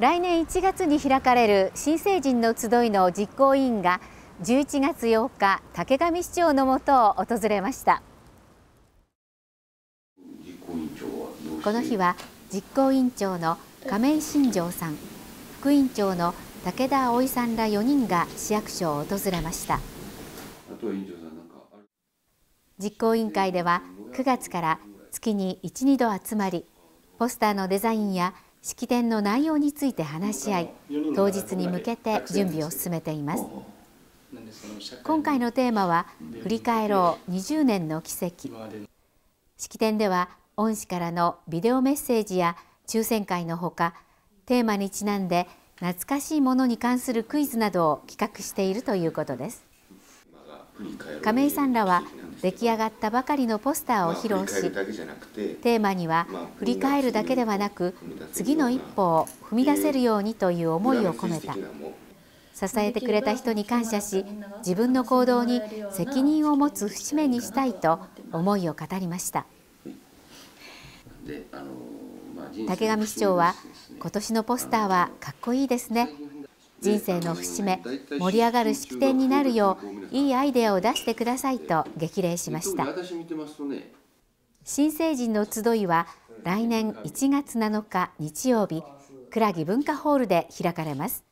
来年1月に開かれる新成人の集いの実行委員が11月8日竹上市長のもとを訪れました。この日は実行委員長の亀井新庄さん副委員長の武田葵さんら4人が市役所を訪れました。実行委員会では9月から月に1、2度集まりポスターのデザインや式典の内容について話し合い当日に向けて準備を進めています。今回のテーマは振り返ろう20年の奇跡。式典では恩師からのビデオメッセージや抽選会のほかテーマにちなんで懐かしいものに関するクイズなどを企画しているということです。亀井さんらは出来上がったばかりのポスターを披露しテーマには振り返るだけではなく次の一歩を踏み出せるようにという思いを込めた。支えてくれた人に感謝し自分の行動に責任を持つ節目にしたいと思いを語りました。竹上市長は今年のポスターはかっこいいですね人生の節目盛り上がる式典になるよういいアイデアを出してくださいと激励しました新成人の集いは来年1月7日日曜日倉木文化ホールで開かれます。